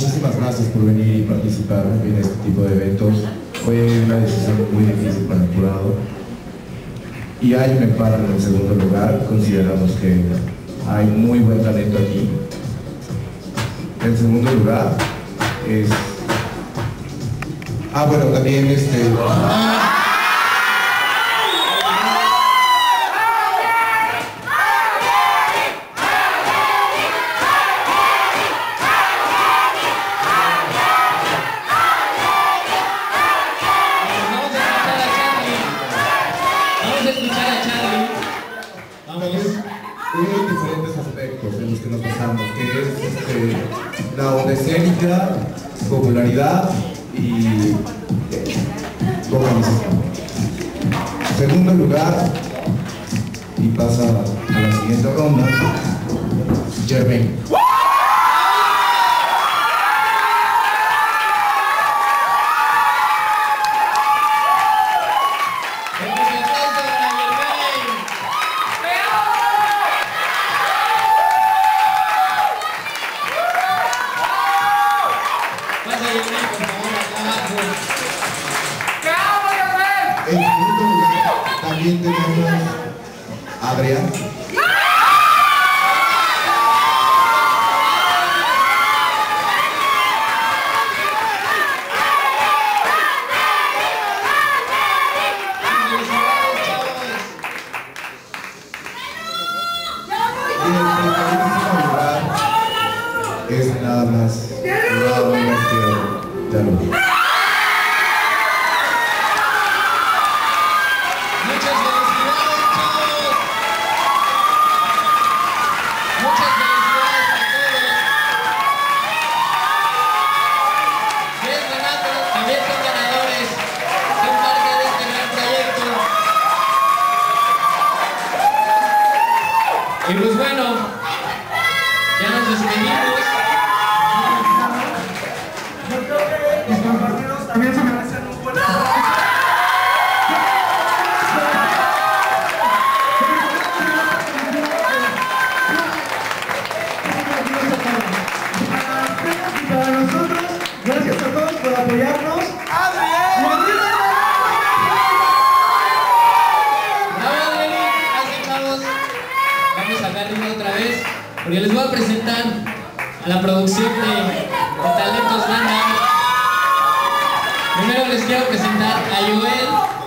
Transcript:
muchísimas gracias por venir y participar en este tipo de eventos. Fue una decisión muy difícil para el jurado. Y hay un empate en el segundo lugar. Consideramos que hay muy buen talento aquí. En segundo lugar es... Ah, bueno, también este... Vamos a escuchar a Charlie. Vamos diferentes aspectos en los que nos basamos, que es este, la onda escénica, popularidad y organización. Segundo lugar, y pasa a la siguiente ronda, Jermaine. En también tenemos a es nada más, Muchas felicidades, chavos. Muchas felicidades a todos. Bien, Renato, también son ganadores. Son parte de este gran proyecto. Y pues bueno, ya nos despedimos. Porque les voy a presentar a la producción de, de Talentos Banda. Primero les quiero presentar a Joel,